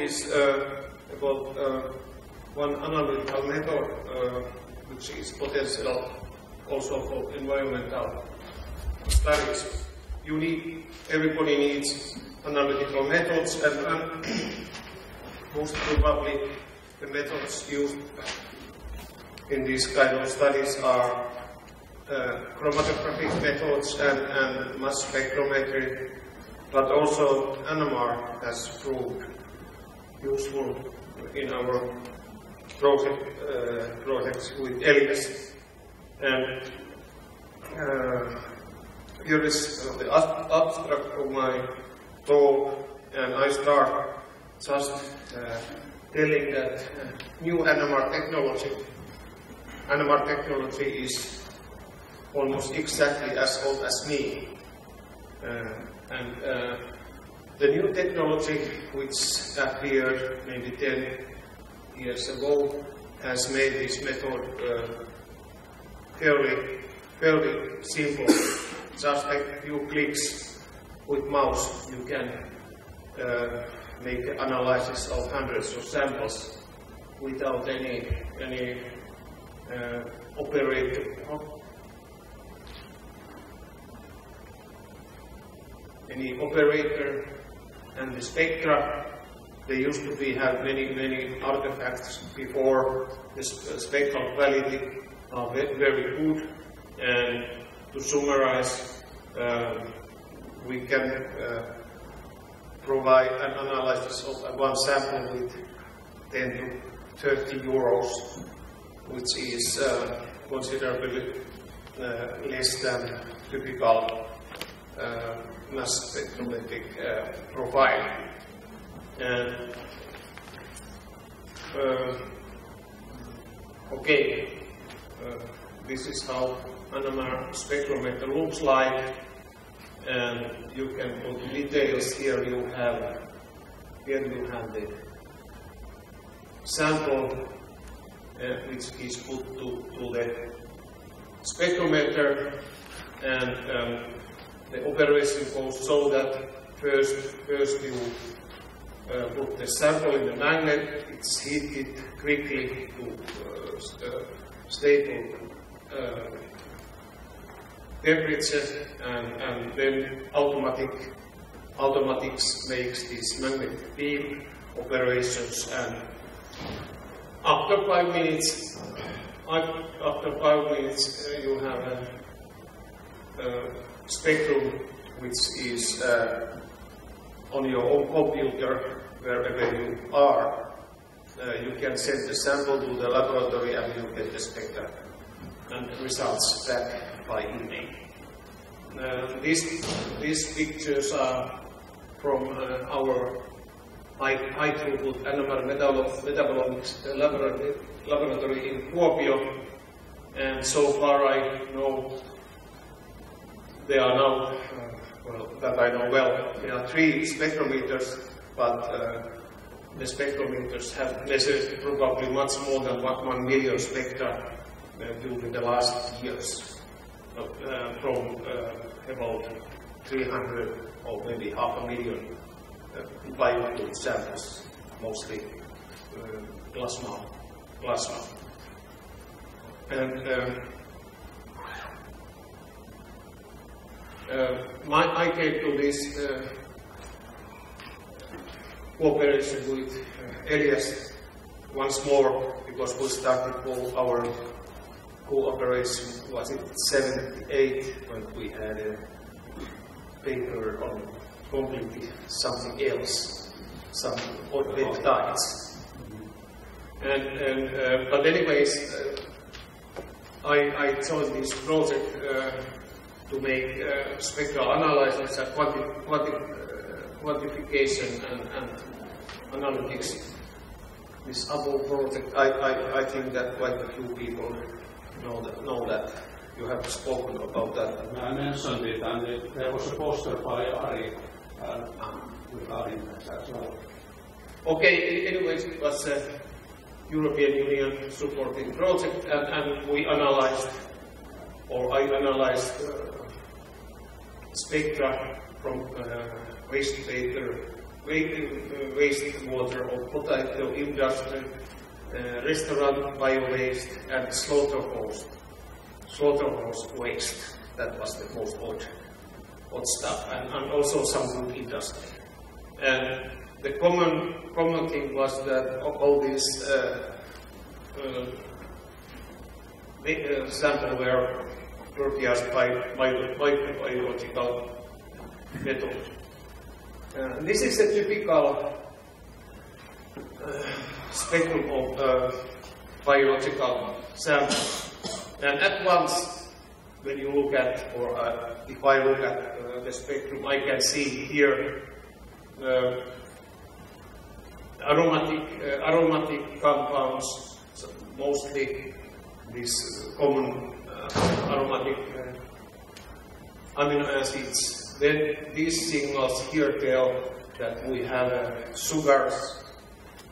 is uh, about uh, one analytical method uh, which is potential also for environmental studies. You need, everybody needs analytical methods and, most probably the methods used in these kind of studies are uh, chromatographic methods and, and mass spectrometry, but also NMR has proved useful in our project, uh, projects with ELIAS. And uh, here is the abstract of my talk, and I start just uh, telling that uh, new NMR technology, NMR technology is almost exactly as old as me. Uh, and uh, the new technology which appeared maybe 10 years ago has made this method uh, fairly, fairly simple. Just a few clicks with mouse you can uh, make analysis of hundreds of samples without any, any uh, operator, any operator and the spectra. They used to be have many many artifacts before the spectral quality are very good. And to summarize, uh, we can uh, provide an analysis of one sample with 10 to 30 euros, which is uh, considerably uh, less than typical uh, mass spectrometric uh, profile. And uh, okay, uh, this is how NMR spectrometer looks like, and you can put details here. You have here you have the sample uh, which is put to, to the spectrometer and um, the operation goes so that first, first you uh, put the sample in the magnet, it's heated quickly to uh, uh stable uh, temperature, and, and then automatic automatics makes these magnetic field operations and after five minutes after five minutes uh, you have a, a spectrum which is uh, on your own computer wherever you are. Uh, you can send the sample to the laboratory and you get the spectra and results back by email. Uh, these, these pictures are from uh, our high, throughput NMR metabolomics laboratory, laboratory in Kuopio. And so far I know they are now, well, that I know well, there are three spectrometers, but uh, the spectrometers have measured probably much more than what one million spectra uh, during the last years, uh, from about 300 or maybe half a million biofluid samples, mostly plasma. plasma. And um, my, I came to this uh, cooperation with uh, ELIAS once more because we started all our cooperation, was it 78, when we had a paper on completely something else, some odd peptides. And, and uh, but anyways, uh, I, I joined this project uh, to make uh, spectral analysis and quanti quanti uh, quantification and, and, analytics. This ABO project, I, I, I think that quite a few people know that. Know that. You have spoken about that. I mentioned it, and it, there was a poster by Ari uh, regarding that as well. Okay, anyways, it was a European Union supporting project, and, and we analyzed, or I analyzed uh, spectra from uh, waste paper wastewater or potato industry, uh, restaurant bio-waste and slaughterhouse, slaughterhouse waste. That was the most odd, odd stuff, and, and also some food industry. And the common, common thing was that all these uh, uh, uh, sample were produced by microbiological method. Uh, this is a typical uh, spectrum of uh, biological samples. And at once, when you look at, or uh, if I look at uh, the spectrum, I can see here uh, aromatic, aromatic compounds, so mostly these common aromatic amino acids then these signals here tell that we have uh, sugars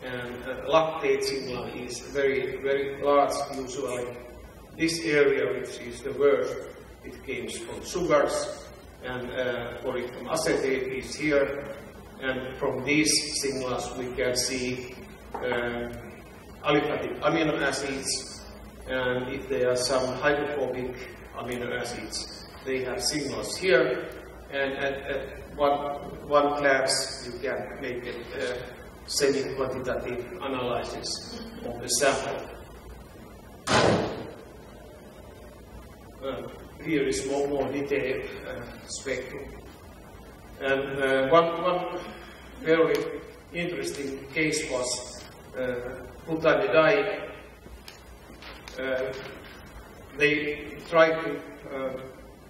and uh, lactate signal is very, very large usually. This area, which is the worst, it comes from sugars, and uh, from acetate is here, and from these signals we can see uh, aliphatic amino acids, and if there are some hydrophobic amino acids, they have signals here, and at, at one, one class you can make a semi-quantitative analysis of the sample. Uh, here is more, more detailed uh, spectrum. And uh, one, one very interesting case was uh, butanediol. Uh, they tried to uh,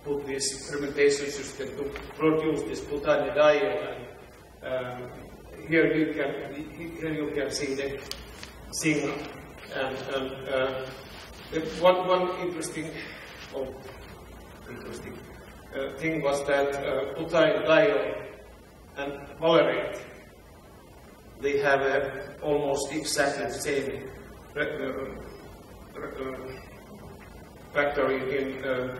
put this fermentation system to produce this butanediol and um, here you can here you can see the signal and, and uh, one one interesting oh, interesting uh, thing was that uh, butanediol and valerate they have almost exactly the same factory in uh,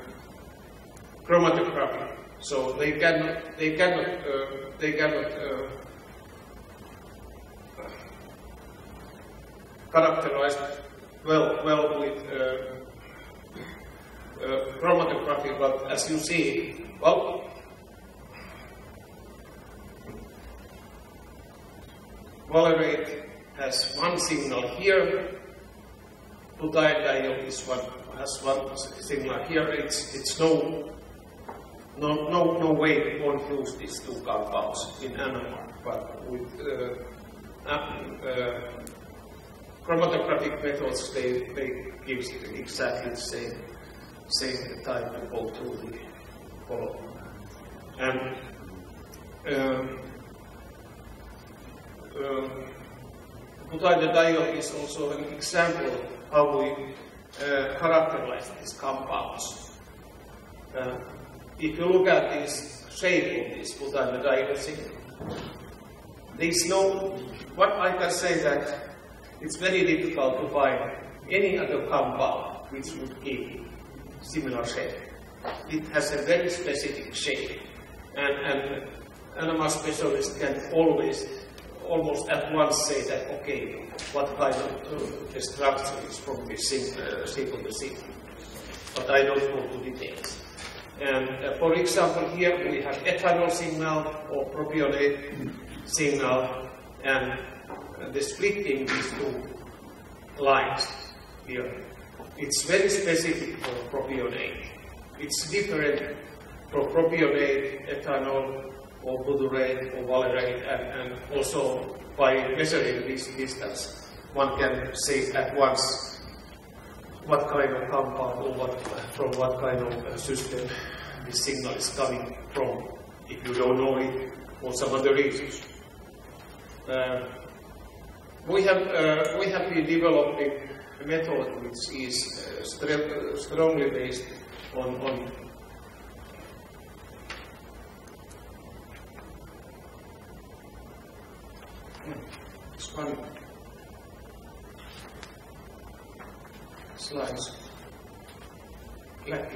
chromatography. So they cannot, they cannot, uh, they cannot uh, characterize well, well with chromatography, but as you see, well, valerate has one signal here, butyl is one has one signal here. It's it's no no, no, no way to confuse these two compounds in NMR, but with uh, uh, chromatographic methods, they, they give exactly the same, same type of go through the column. And um, uh, is also an example how we uh, characterize these compounds. Uh, if you look at this shape of this butanediol there's no, what I can say that it's very difficult to find any other compound which would give similar shape. It has a very specific shape, and, and NMR specialists can always, almost at once say that, okay, what kind of uh, structure is from this uh, the seed. But I don't go to details. And uh, for example, here we have ethanol signal or propionate signal, and uh, the splitting these two lines here. It's very specific for propionate. It's different for propionate, ethanol, or butyrate, or valerate, and, and also by measuring this distance, one can say at once what kind of compound or what, from what kind of uh, system this signal is coming from, if you don't know it, for some other reasons. Uh, we have uh, we have been developing a method which is uh, strongly based on, on One slice like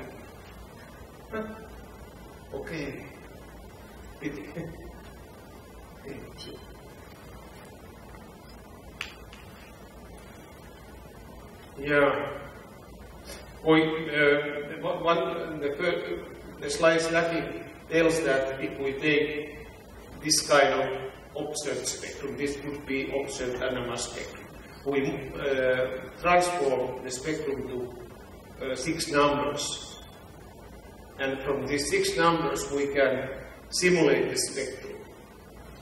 okay. okay. Yeah. We, uh, one, the, first, the slice tells that if we take this kind of observed spectrum, this would be observed NMR spectrum. We uh, transform the spectrum to uh, six numbers. And from these six numbers, we can simulate the spectrum.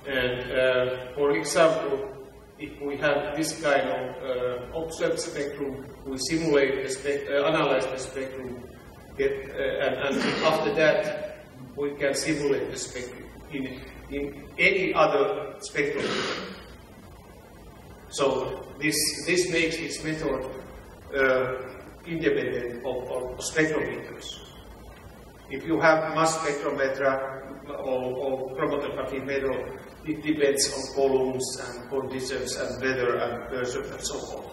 And uh, for example, if we have this kind of uh, observed spectrum, we simulate the spec uh, analyze the spectrum, get, uh, and, and, after that we can simulate the spectrum in, in any other spectrum. So this this makes this method uh, independent of, of spectrometers. If you have mass spectrometer or, or chromatography method, it depends on columns and conditions and weather and pressure and so on.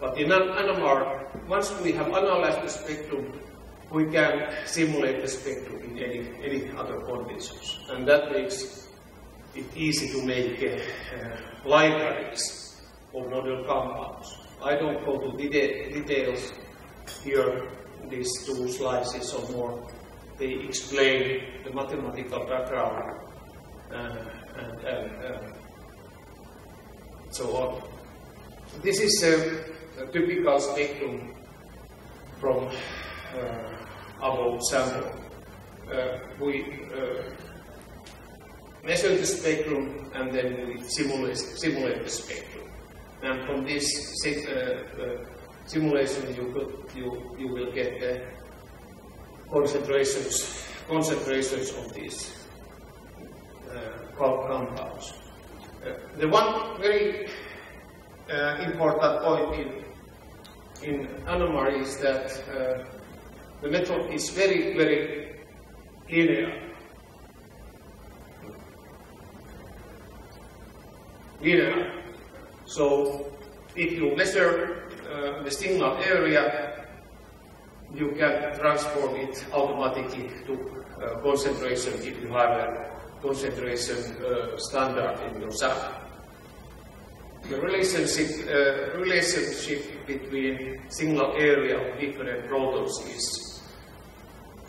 But in an NMR, once we have analyzed the spectrum, we can simulate the spectrum in any, any other conditions. And that makes it easy to make uh, libraries of novel compounds. I don't go to details here, these two slides or more. They explain the mathematical background uh, and, and so on. This is a, a typical spectrum from uh, our sample. Uh, we uh, measure the spectrum and then we simulate, simulate the spectrum. And from this simulation you, could, you, you will get the concentrations, concentrations of these compounds. Uh, the one very uh, important point in, in NMR is that uh, the method is very, very linear. Linear. So if you measure uh, the signal area, you can transform it automatically to uh, concentration if you have a concentration uh, standard in your sample. The relationship, uh, relationship between signal area of different protons is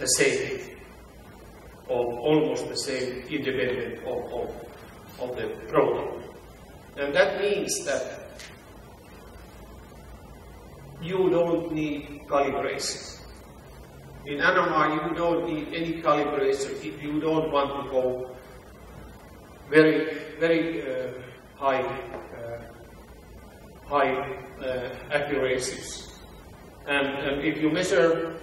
the same, or almost the same, independent of, of, of the proton. And that means that you don't need calibration. In NMR, you don't need any calibration if you don't want to go very, very uh, high, uh, high uh, accuracies. And, and, if you measure,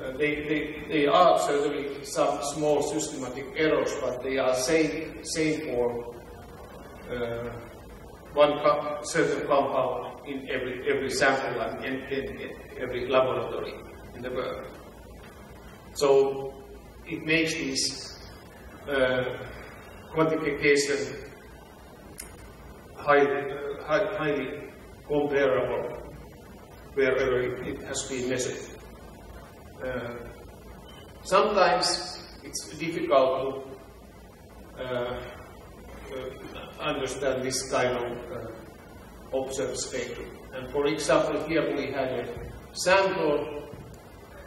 uh, they, they, are certainly some small systematic errors, but they are same, same for uh, one certain compound in every, every sample and in, in, in every laboratory in the world. So it makes this uh, quantification high, high, highly comparable wherever it has been measured. Uh, sometimes it's difficult to uh, uh, understand this kind of uh, observed spectrum. And for example, here we had a sample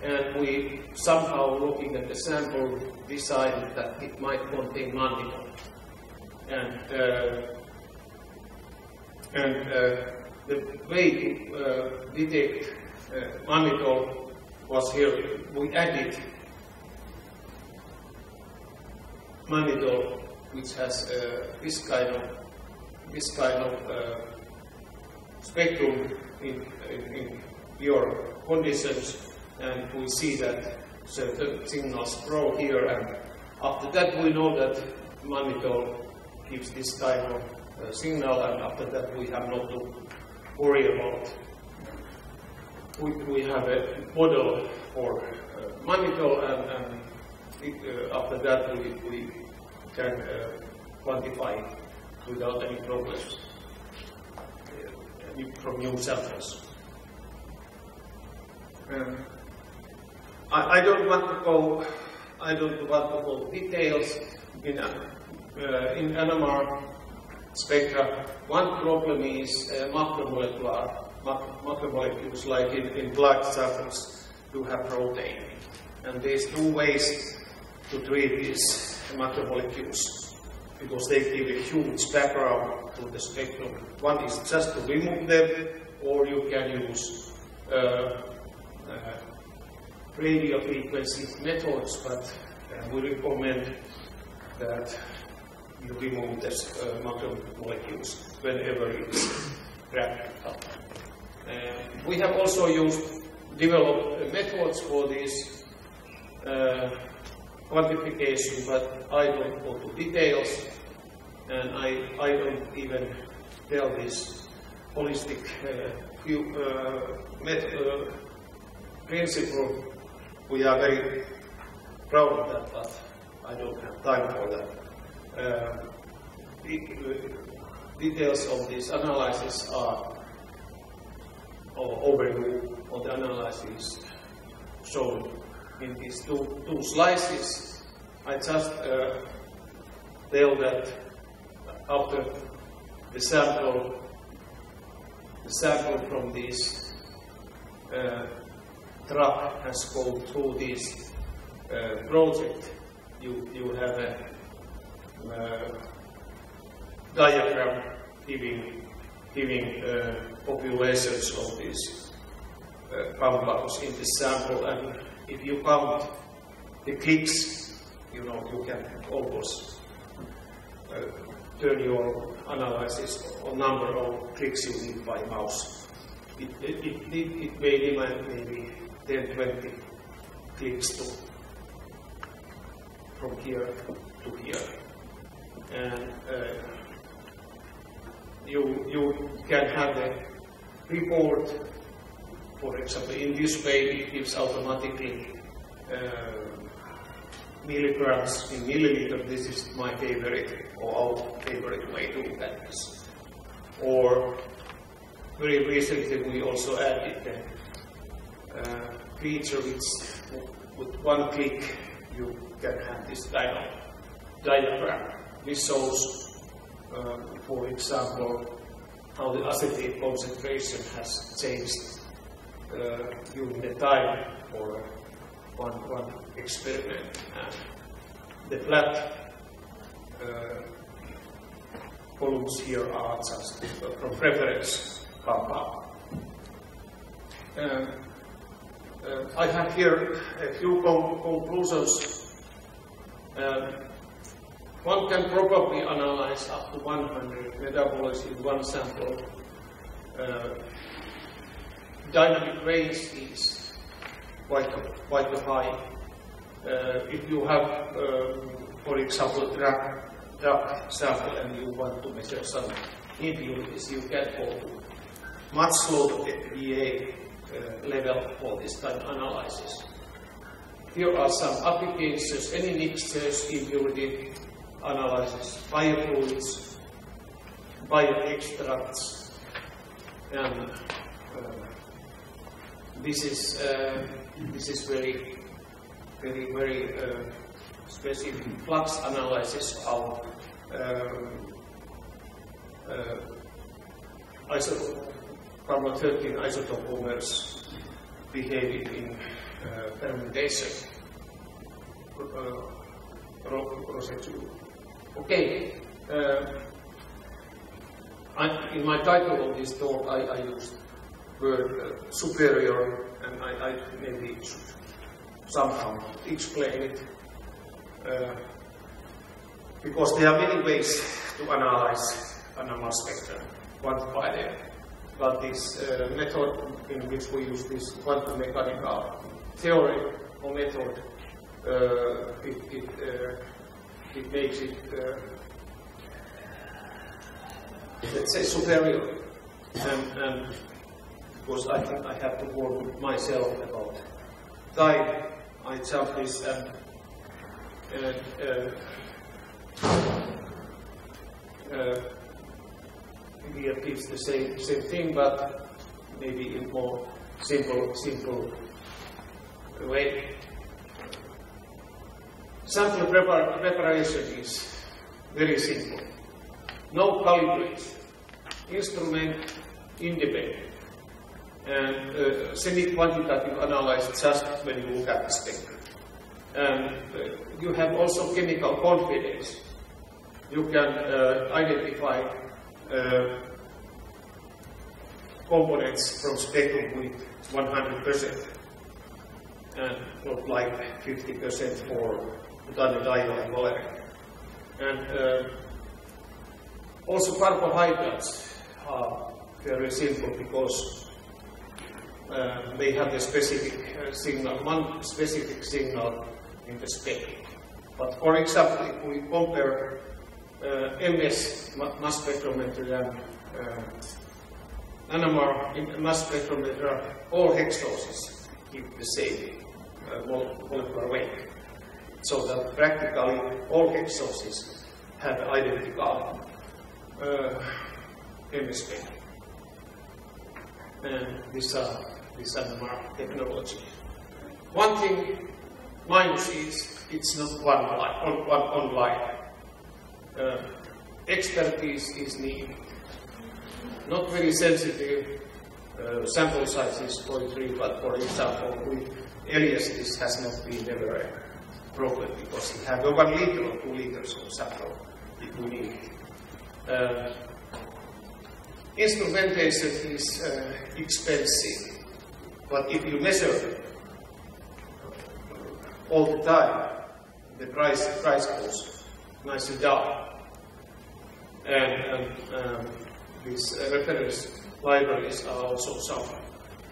and we somehow looking at the sample decided that it might contain mannitol and uh, and uh, the way to uh, detect mannitol was here. We added mannitol, which has this kind of this kind of spectrum in, in, in your conditions, and we see that certain signals grow here, and after that we know that mannitol gives this kind of uh, signal, and after that we have not to worry about. We, we have a model for uh, and, and it, uh, after that we, we can uh, quantify it without any problems uh, from new samples. Um, I, I, don't want to go. I don't want to go details in uh, in NMR spectra, one problem is uh, macromolecular macromolecules like in, in blood samples do have protein. And there's two ways to treat these macromolecules because they give a huge background to the spectrum. One is just to remove them, or you can use uh, uh, radio frequency methods, but uh, we recommend that you remove the uh, macromolecules whenever it's practical. We have also used, developed methods for this uh, quantification, but I don't go to details, and I, I don't even tell this holistic uh, uh, uh, principle. We are very proud of that, but I don't have time for that. Uh, details of this analysis are overview of the analysis shown in these two, two slices. I just uh, tell that after the sample, the sample from this uh, truck has gone through this uh, project, you, you have a uh, diagram giving, giving uh, populations of these uh, compounds in the sample and if you count the clicks, you know, you can almost uh, turn your analysis on number of clicks you need by mouse. It, it, it, it may demand maybe 10, 20 clicks to, from here to here. And uh, you, you can have a report for example, in this way it gives automatically uh, milligrams in milliliter. This is my favorite or our favorite way to look at this. Or very recently we also added the uh, feature which with one click you can have this diagram. This shows, uh, for example, how the acetate concentration has changed uh, during the time for one, one experiment. And the flat uh, columns here are just from reference compound. Uh, I have here a few conclusions. Uh, one can probably analyze up to 100 metabolites in one sample. Uh, dynamic range is quite, quite high. Uh, if you have, um, for example, a drug, drug sample and you want to measure some impurities, you can go much lower FDA uh, level for this type of analysis. Here are some applications, any mixtures, impurity analysis, biofluids, bioextracts, and uh, this is uh, this is very very very uh, specific flux analysis of um, uh, isotope, carbon 13 isotopomers behaving in uh, fermentation. Uh, okay. Uh, I, in my title of this talk, I, I used were uh, superior, and I, I, maybe should somehow explain it. Uh, because there are many ways to analyze NMR spectrum, quantify them. But this uh, method in which we use this quantum mechanical theory or method, uh, it, it, uh, it, makes it, uh, let's say, superior. And, and because I think I have to work myself about time. I jump this and uh, uh, maybe it gives the same same thing, but maybe in more simple simple way. Sample prepar preparation is very simple. No calibrate. Instrument independent And uh, semi-quantitative analysis just when you look at the spectrum. And uh, you have also chemical confidence. You can uh, identify uh, components from spectrum with 100% and not like 50% for butanediol and uh, also carbohydrates are very simple because uh, they have a specific uh, signal, one specific signal in the spectrum. But for example, if we compare uh, MS mass spectrometer and uh, NMR mass spectrometer, all hexoses keep the same uh, molecular weight. So that practically all hexoses have identical uh, chemistry. And these are this NMR technology. One thing minus is it's not one line, on, one online. Uh, expertise is needed. Not very sensitive uh, sample size is 43, but for example, with Elias this has not been ever problem because he have one liter or two liters of sample need it. Uh, instrumentation is uh, expensive, but if you measure all the time, the price, price goes nicely down. And, and um, these uh, reference libraries are also some,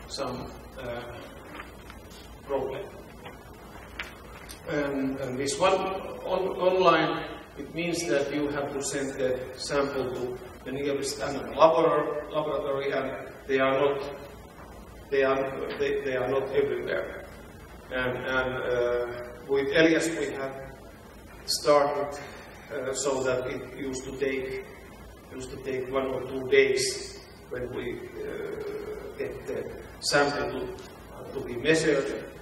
some uh, problem. And, and, this one on, online, it means that you have to send the sample to the nearest laboratory and they are not they are they, they are not everywhere. And, and uh, with Elias we have started uh, so that it used to take used to take one or two days when we uh, get the sample to, to be measured,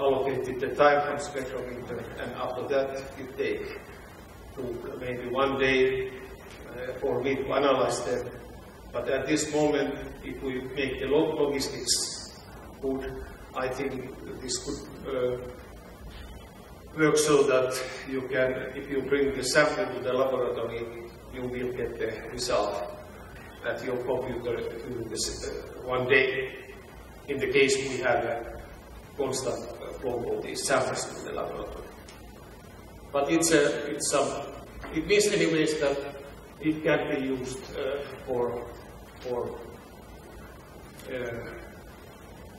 allocated the time from spectrometer, and after that it takes maybe one day uh, for me to analyze them. But at this moment, if we make a the logistics good, I think this could uh, work so that you can, if you bring the sample to the laboratory, you will get the result at your computer uh, one day. In the case we have a constant of these samples to the laboratory. But it's a, it's some, it means anyways that it can be used uh, for, for uh,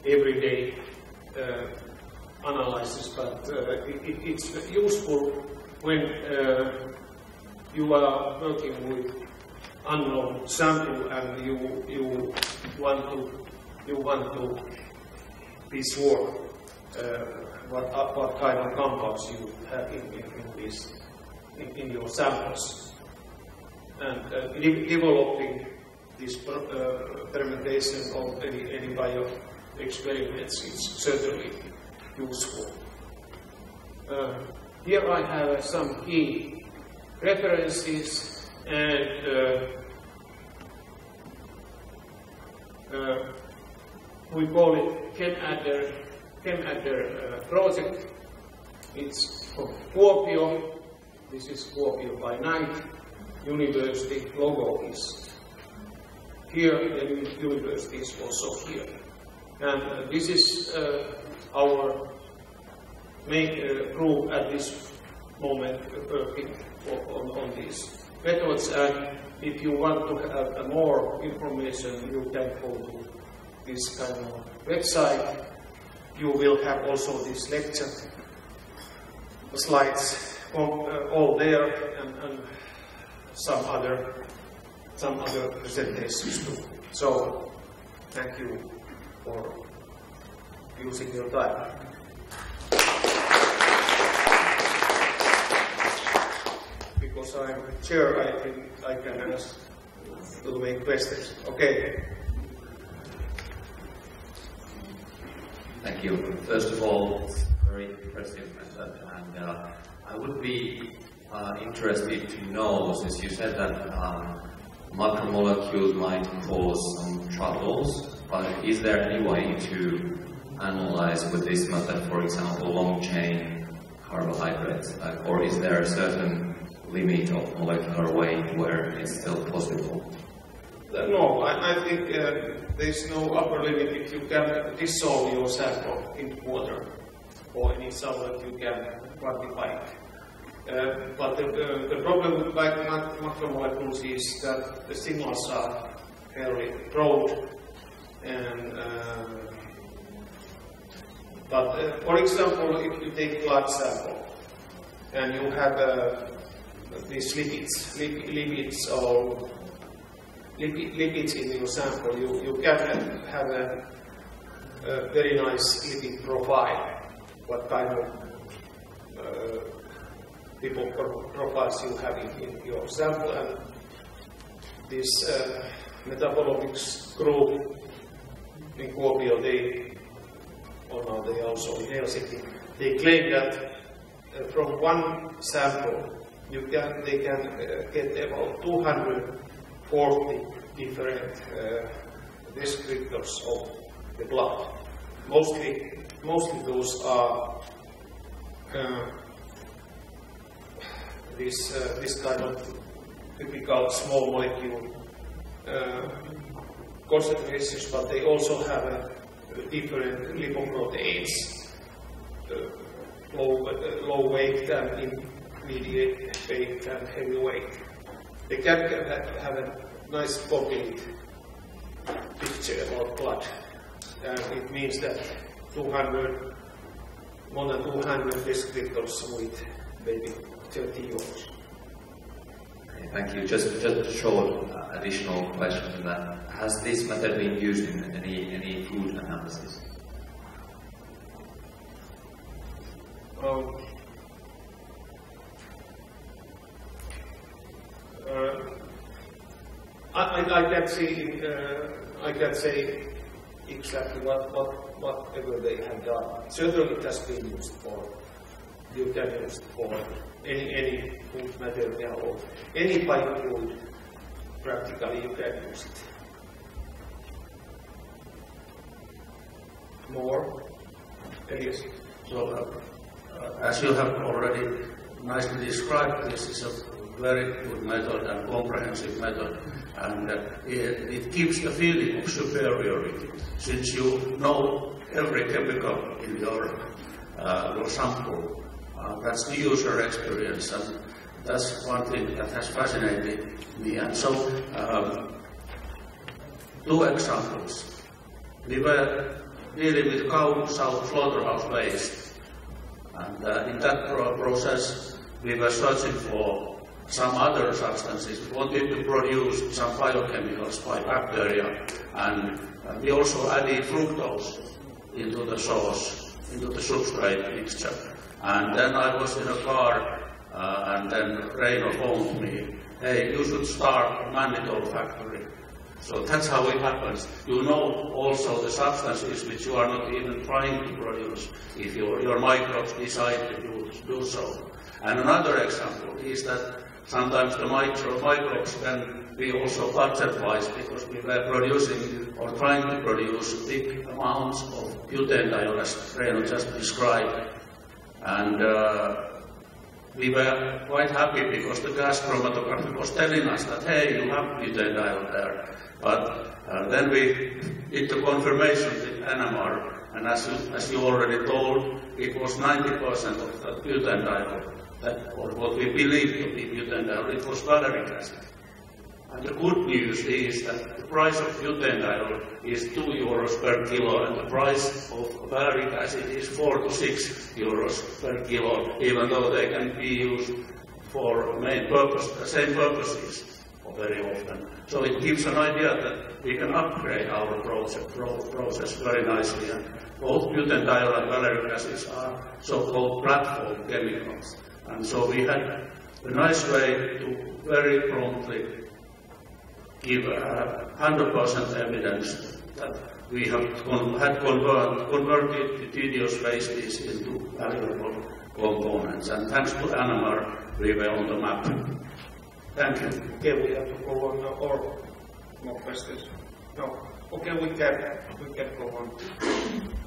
everyday uh, analysis, but uh, it, it's useful when uh, you are working with unknown sample and you you want to you want to be uh, what uh, what kind of compounds you have in, in, in this in, in, your samples and uh, de developing this uh, fermentation of any any bio experiments is certainly useful. Uh, here I have some key references and uh, uh, we call it ChemAdder, ChemAdder uh, project. It's from Kuopio. This is Kuopio by night. University logo is here, the university is also here. And uh, this is uh, our main uh, group at this moment working on, on these methods. And if you want to have more information, you can go to this kind of website. You will have also this lecture slides uh, all there and, and some other some other presentations too. So thank you for using your time. Because I'm chair, I think I can ask to make questions. Okay. You. First of all, it's very impressive method, and uh, I would be uh, interested to know, since you said that um, macromolecules might cause some troubles, but is there any way to analyze with this method, for example, long chain carbohydrates, uh, or is there a certain limit of molecular weight where it's still possible? No, I, I think uh, there's no upper limit if you can dissolve your sample in water or any solvent you can quantify it. Uh, but the, the, the, problem with macromolecules is that the signals are fairly broad and uh, but uh, for example if you take blood sample and you have uh, these lipids or lipids in your sample, you, you can have a, a very nice lipid profile. What kind of uh, people profiles you have in, in, your sample, and this uh, metabolomics group in Kuopio, they, or now they also in Helsinki, they claim that uh, from one sample you can, they can uh, get about 240 different uh, descriptors of the blood. Mostly, mostly those are uh, this, uh, this kind of typical small molecule uh, concentrations, but they also have a, a different lipoproteins, uh, low, uh, low weight and intermediate weight and heavy weight. They can have a nice complete picture about blood. And it means that 200, more than 200 descriptors with maybe 30 euros. Thank you. Just, just a short uh, additional question to that. Has this method been used in any, any food analysis? Um, I, I, can see, uh, I can't say exactly what, what, whatever they have done. Certainly it has been used for, use for any, any food material or any biofuel, practically you can use it. More? Yes. So, uh, as you have already nicely described, this is a very good method and comprehensive method, and uh, it, it gives a feeling of superiority, since you know every chemical in your, uh, your sample. Uh, that's the user experience, and that's one thing that has fascinated me. And so, um, two examples. We were dealing with cow slaughterhouse waste, and uh, in that pro process, we were searching for some other substances. Wanted to produce some biochemicals by bacteria, and we also added fructose into the sauce, into the substrate mixture. And then I was in a car, uh, and then Reino phoned me, hey, you should start a mannitol factory. So that's how it happens. You know also the substances which you are not even trying to produce if your, your microbes decide to do, do so. And another example is that Sometimes the micro, microbes can be also budget-wise because we were producing or trying to produce big amounts of butanediol as Reino just described. And uh, we were quite happy because the gas chromatography was telling us that, hey, you have butanediol there. But uh, then we did the confirmation with NMR, and as you, as you already told, it was 90% of the butanediol that, or what we believe to be butanediol, it was valeric acid. And the good news is that the price of butanediol is 2 euros per kilo, and the price of valeric acid is 4 to 6 euros per kilo, even though they can be used for main purpose, the same purposes very often. So it gives an idea that we can upgrade our process, process very nicely. And both butanediol and valeric acids are so-called platform chemicals. And so we had a nice way to very promptly give 100% evidence that we have con had convert, converted the tedious wastes into valuable components. And thanks to NMR, we were on the map. Thank you. Okay, we have to go on, uh, or more questions? No. Okay, we can, we can go on.